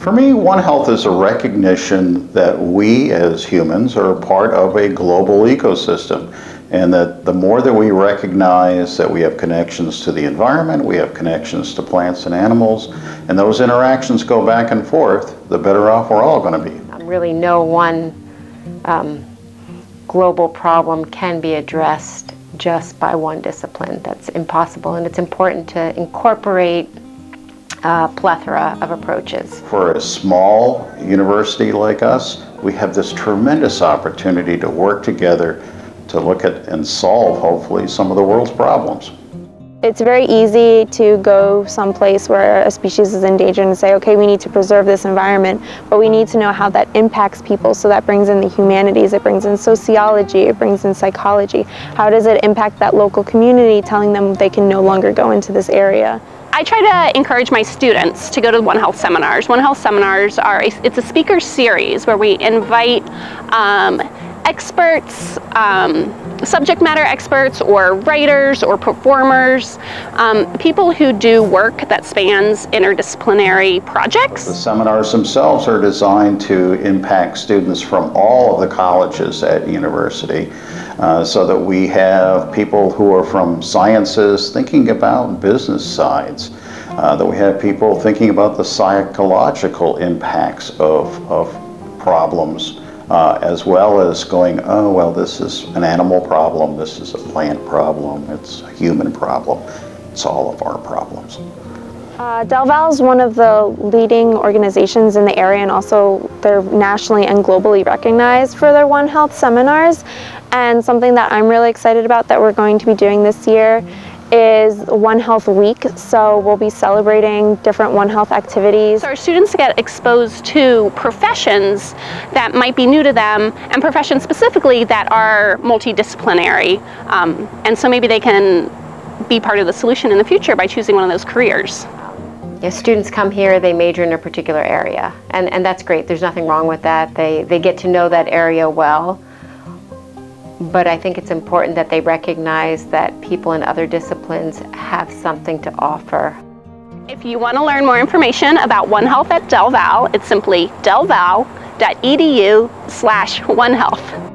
For me, One Health is a recognition that we as humans are part of a global ecosystem and that the more that we recognize that we have connections to the environment, we have connections to plants and animals, and those interactions go back and forth, the better off we're all going to be. Really no one um, global problem can be addressed just by one discipline. That's impossible, and it's important to incorporate a plethora of approaches. For a small university like us, we have this tremendous opportunity to work together to look at and solve, hopefully, some of the world's problems. It's very easy to go someplace where a species is endangered and say, okay, we need to preserve this environment, but we need to know how that impacts people. So that brings in the humanities, it brings in sociology, it brings in psychology. How does it impact that local community, telling them they can no longer go into this area? I try to encourage my students to go to One Health seminars. One Health seminars are, a, it's a speaker series where we invite um, experts, um, subject matter experts or writers or performers, um, people who do work that spans interdisciplinary projects. The seminars themselves are designed to impact students from all of the colleges at university uh, so that we have people who are from sciences thinking about business sides. Uh, that we have people thinking about the psychological impacts of, of problems uh, as well as going, oh, well, this is an animal problem, this is a plant problem, it's a human problem. It's all of our problems. Uh, Del Val is one of the leading organizations in the area and also they're nationally and globally recognized for their One Health seminars. And something that I'm really excited about that we're going to be doing this year is One Health Week, so we'll be celebrating different One Health activities. So our students get exposed to professions that might be new to them and professions specifically that are multidisciplinary. Um, and so maybe they can be part of the solution in the future by choosing one of those careers. Yeah, students come here, they major in a particular area, and, and that's great. There's nothing wrong with that. They, they get to know that area well but I think it's important that they recognize that people in other disciplines have something to offer. If you want to learn more information about One Health at Del Val, it's simply delval.edu slash One Health.